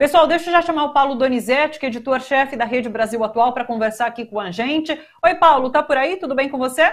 Pessoal, deixa eu já chamar o Paulo Donizete, que é editor-chefe da Rede Brasil Atual, para conversar aqui com a gente. Oi, Paulo, tá por aí? Tudo bem com você?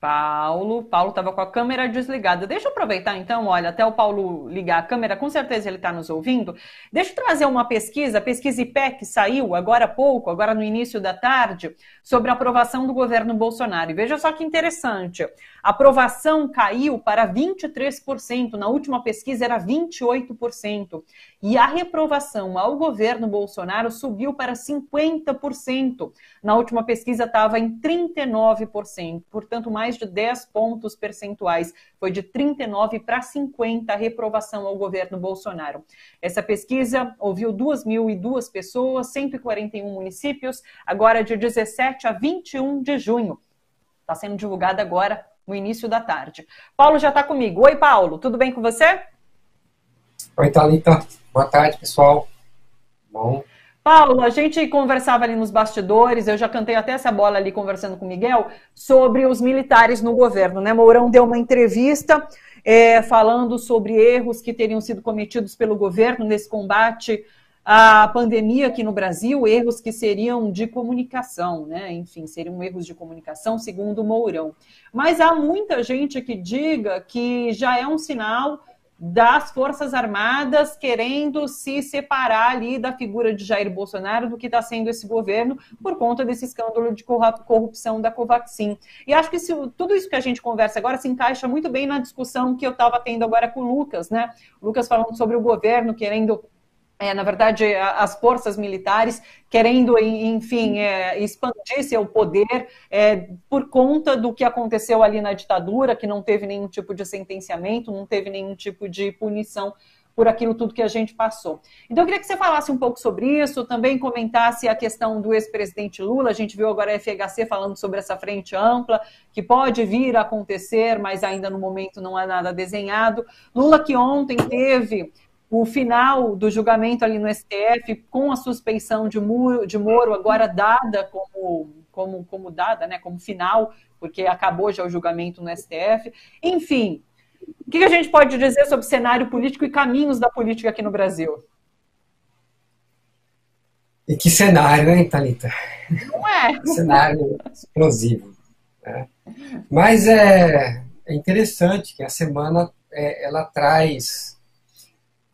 Paulo, Paulo estava com a câmera desligada. Deixa eu aproveitar então, olha, até o Paulo ligar a câmera, com certeza ele está nos ouvindo. Deixa eu trazer uma pesquisa, a pesquisa IPEC saiu agora há pouco, agora no início da tarde, sobre a aprovação do governo Bolsonaro. E veja só que interessante, a aprovação caiu para 23%, na última pesquisa era 28%. E a reprovação ao governo Bolsonaro subiu para 50%. Na última pesquisa estava em 39%, portanto, mais de 10 pontos percentuais. Foi de 39 para 50 a reprovação ao governo Bolsonaro. Essa pesquisa ouviu 2.002 pessoas, 141 municípios, agora de 17 a 21 de junho. Está sendo divulgada agora no início da tarde. Paulo já está comigo. Oi, Paulo, tudo bem com você? Oi, Thalita. Boa tarde, pessoal. Bom. Paulo, a gente conversava ali nos bastidores, eu já cantei até essa bola ali conversando com o Miguel, sobre os militares no governo, né? Mourão deu uma entrevista é, falando sobre erros que teriam sido cometidos pelo governo nesse combate à pandemia aqui no Brasil, erros que seriam de comunicação, né? Enfim, seriam erros de comunicação, segundo Mourão. Mas há muita gente que diga que já é um sinal das Forças Armadas querendo se separar ali da figura de Jair Bolsonaro do que está sendo esse governo por conta desse escândalo de corrupção da Covaxin. E acho que tudo isso que a gente conversa agora se encaixa muito bem na discussão que eu estava tendo agora com o Lucas, né? O Lucas falando sobre o governo querendo é, na verdade, as forças militares querendo, enfim, é, expandir seu poder é, por conta do que aconteceu ali na ditadura, que não teve nenhum tipo de sentenciamento, não teve nenhum tipo de punição por aquilo tudo que a gente passou. Então, eu queria que você falasse um pouco sobre isso, também comentasse a questão do ex-presidente Lula. A gente viu agora a FHC falando sobre essa frente ampla, que pode vir a acontecer, mas ainda no momento não é nada desenhado. Lula, que ontem teve o final do julgamento ali no STF, com a suspeição de Moro, de Moro agora dada como, como, como dada, né, como final, porque acabou já o julgamento no STF. Enfim, o que a gente pode dizer sobre cenário político e caminhos da política aqui no Brasil? E que cenário, hein, Thalita? Não é? cenário explosivo. Né? Mas é, é interessante que a semana é, ela traz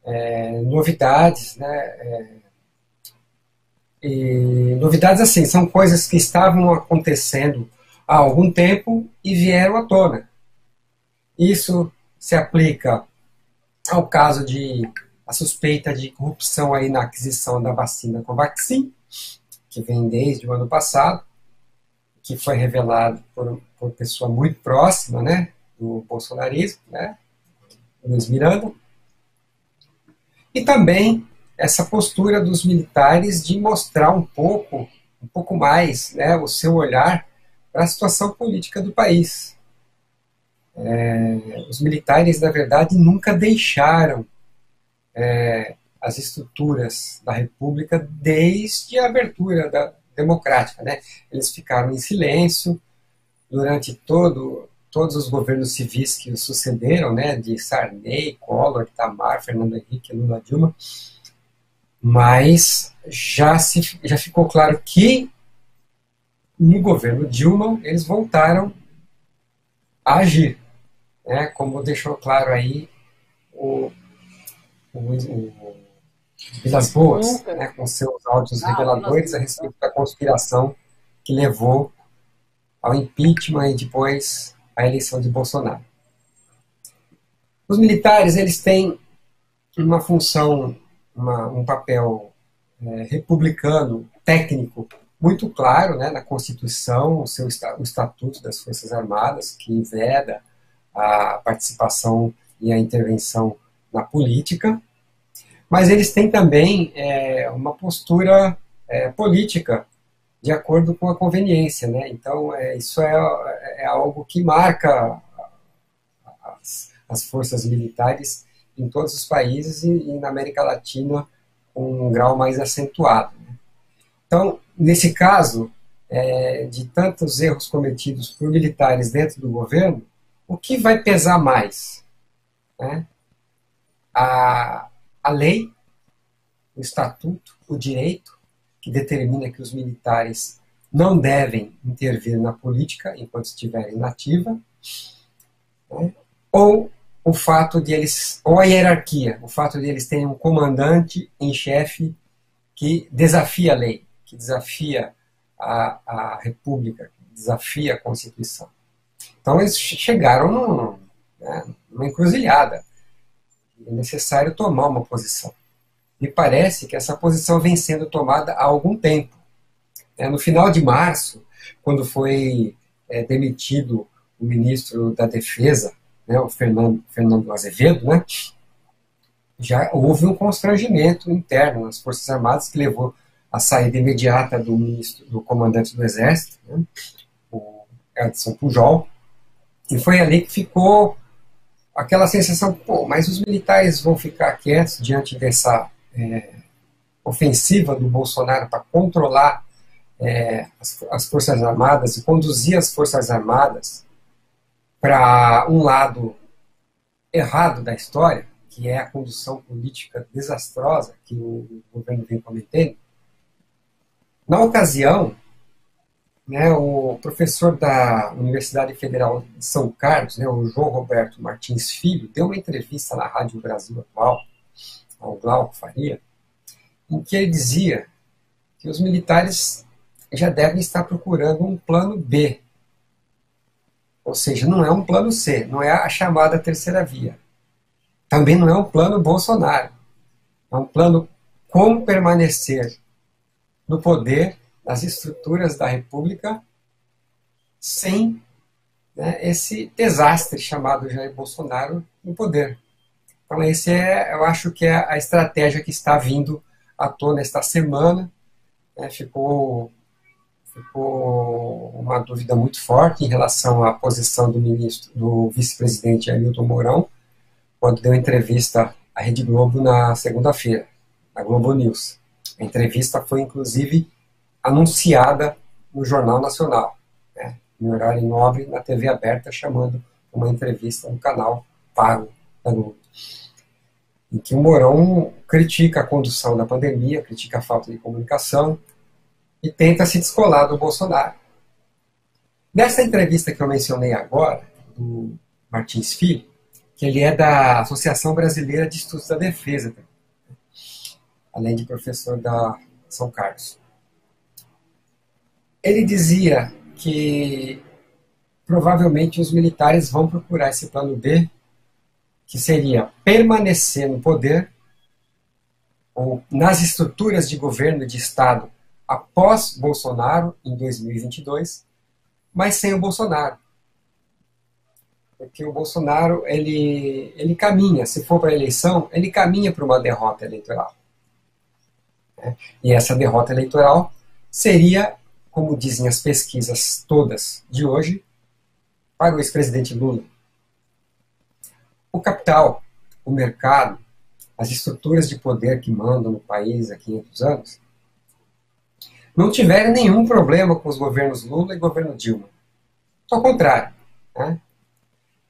é, novidades, né? É, e novidades assim, são coisas que estavam acontecendo há algum tempo e vieram à tona. Isso se aplica ao caso de a suspeita de corrupção aí na aquisição da vacina Covaxin, que vem desde o ano passado, que foi revelado por, por pessoa muito próxima, né, do bolsonarismo, né, Luiz Miranda, e também essa postura dos militares de mostrar um pouco, um pouco mais, né, o seu olhar para a situação política do país. É, os militares, na verdade, nunca deixaram é, as estruturas da República desde a abertura da democrática, né? Eles ficaram em silêncio durante todo todos os governos civis que sucederam, né, de Sarney, Collor, Tamar, Fernando Henrique, Lula Dilma, mas já, se, já ficou claro que no governo Dilma eles voltaram a agir, né, como deixou claro aí o, o, o Vilas Boas, né, com seus áudios reveladores a respeito da conspiração que levou ao impeachment e depois a eleição de Bolsonaro. Os militares eles têm uma função, uma, um papel é, republicano técnico muito claro né, na Constituição, o seu o Estatuto das Forças Armadas, que veda a participação e a intervenção na política, mas eles têm também é, uma postura é, política de acordo com a conveniência. Né? Então, é, isso é, é algo que marca as, as, forças militares em todos os países e, e, na América Latina com um grau mais acentuado. Né? Então, nesse caso, é, de tantos erros cometidos por militares dentro do governo, o que vai pesar mais? Né? a lei, o estatuto, o direito, que determina que os militares não devem intervir na política enquanto estiverem nativa, né? ou o fato de eles, ou a hierarquia, o fato de eles terem um comandante em chefe que desafia a lei, que desafia a, a república, que desafia a Constituição. Então eles chegaram num, né, numa encruzilhada. É necessário tomar uma posição. Me parece que essa posição vem sendo tomada há algum tempo. É, no final de março, quando foi é, demitido o ministro da Defesa, né, o Fernando, Azevedo, né, já houve um constrangimento interno nas Forças Armadas que levou à saída imediata do ministro, do comandante do Exército, né, o Edson Pujol, e foi ali que ficou aquela sensação, pô, mas os militares vão ficar quietos diante dessa é, ofensiva do Bolsonaro para controlar é, as, as Forças Armadas e conduzir as Forças Armadas para um lado errado da história, que é a condução política desastrosa que o governo vem cometendo. Na ocasião, né, o professor da Universidade Federal de São Carlos, né, o João Roberto Martins Filho, deu uma entrevista na Rádio Brasil Atual, ao Glauco Faria, em que ele dizia que os militares já devem estar procurando um plano B ou seja, não é um plano C, não é a chamada terceira via. Também não é um plano Bolsonaro. É um plano como permanecer no poder das estruturas da República sem né, esse desastre chamado Jair Bolsonaro no poder. Então, esse é, eu acho que é a estratégia que está vindo à tona esta semana. Né, ficou ficou uma dúvida muito forte em relação à posição do ministro, do vice-presidente Hamilton Mourão, quando deu entrevista à Rede Globo na segunda-feira, na Globo News. A entrevista foi, inclusive, anunciada no Jornal Nacional, né, em horário nobre, na TV aberta, chamando uma entrevista no canal pago Em que o Mourão critica a condução da pandemia, critica a falta de comunicação, e tenta se descolar do Bolsonaro. Nessa entrevista que eu mencionei agora, do Martins Filho, que ele é da Associação Brasileira de Estudos da Defesa, além de professor da São Carlos. Ele dizia que provavelmente os militares vão procurar esse plano B, que seria permanecer no poder ou nas estruturas de governo de Estado após Bolsonaro, em 2022, mas sem o Bolsonaro. Porque o Bolsonaro, ele, ele caminha, se for para a eleição, ele caminha para uma derrota eleitoral. Né? E essa derrota eleitoral seria, como dizem as pesquisas todas de hoje, para o ex-presidente Lula. O capital, o mercado, as estruturas de poder que mandam no país há 500 anos, não tiveram nenhum problema com os governos Lula e governo Dilma. Ao contrário, né?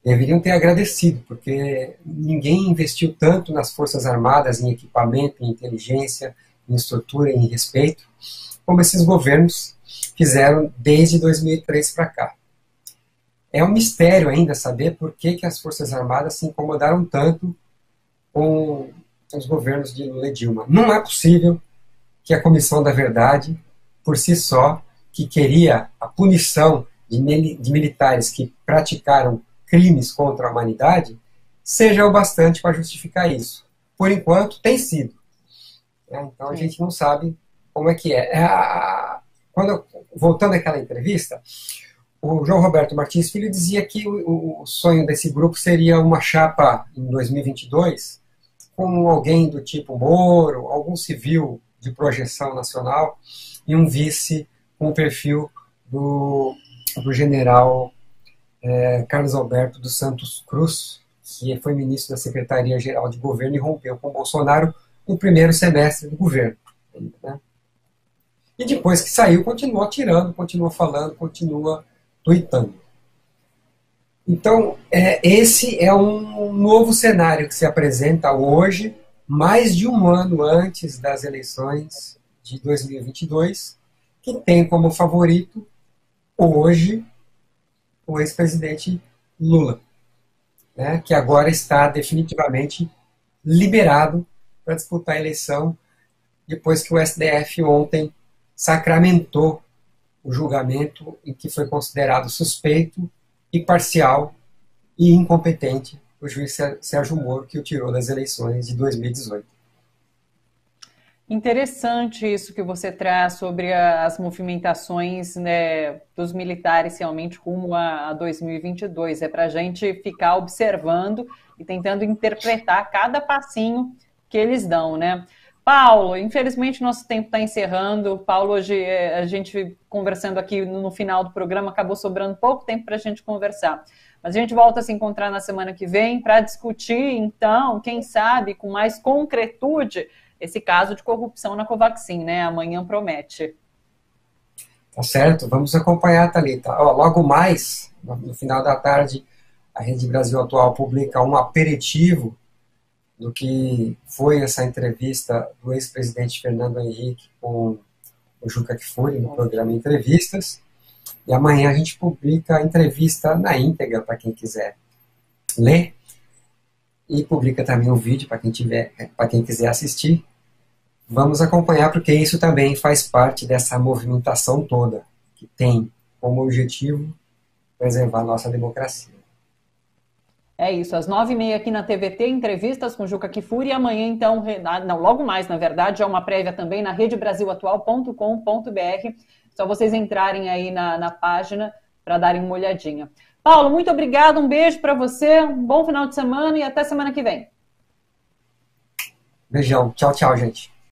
deveriam ter agradecido, porque ninguém investiu tanto nas Forças Armadas em equipamento, em inteligência, em estrutura, em respeito, como esses governos fizeram desde 2003 para cá. É um mistério ainda saber por que, que as Forças Armadas se incomodaram tanto com os governos de Lula e Dilma. Não é possível que a Comissão da Verdade por si só, que queria a punição de, de militares que praticaram crimes contra a humanidade, seja o bastante para justificar isso. Por enquanto, tem sido. É, então, a gente não sabe como é que é. é quando, voltando àquela entrevista, o João Roberto Martins Filho dizia que o, o, sonho desse grupo seria uma chapa em 2022 com alguém do tipo Moro, algum civil de projeção nacional, e um vice com o perfil do, do general é, Carlos Alberto dos Santos Cruz, que foi ministro da Secretaria-Geral de Governo e rompeu com Bolsonaro no primeiro semestre do governo. Né? E depois que saiu, continuou tirando, continua falando, continua tweetando. Então, é, esse é um novo cenário que se apresenta hoje mais de um ano antes das eleições de 2022, que tem como favorito hoje o ex-presidente Lula, né, que agora está definitivamente liberado para disputar a eleição depois que o STF ontem sacramentou o julgamento em que foi considerado suspeito, imparcial e incompetente o juiz Sérgio Moro, que o tirou das eleições de 2018. Interessante isso que você traz sobre as movimentações né, dos militares realmente rumo a, a 2022. É para a gente ficar observando e tentando interpretar cada passinho que eles dão, né? Paulo, infelizmente nosso tempo está encerrando. Paulo, hoje é, a gente conversando aqui no final do programa acabou sobrando pouco tempo para a gente conversar. Mas a gente volta a se encontrar na semana que vem para discutir, então, quem sabe, com mais concretude, esse caso de corrupção na Covaxin, né? Amanhã promete. Tá certo, vamos acompanhar, Thalita. Ó, logo mais, no final da tarde, a Rede Brasil Atual publica um aperitivo do que foi essa entrevista do ex-presidente Fernando Henrique com o Juca Kfouri no programa Entrevistas. E amanhã a gente publica a entrevista na íntegra para quem quiser ler e publica também o vídeo para quem tiver, para quem quiser assistir. Vamos acompanhar porque isso também faz parte dessa movimentação toda que tem como objetivo preservar nossa democracia. É isso, às nove e meia aqui na TVT, entrevistas com Juca Kifuri e amanhã, então, não, logo mais, na verdade, é uma prévia também na redebrasilatual.com.br. Só vocês entrarem aí na, na página para darem uma olhadinha. Paulo, muito obrigado, um beijo para você, um bom final de semana e até semana que vem. Beijão, tchau, tchau, gente.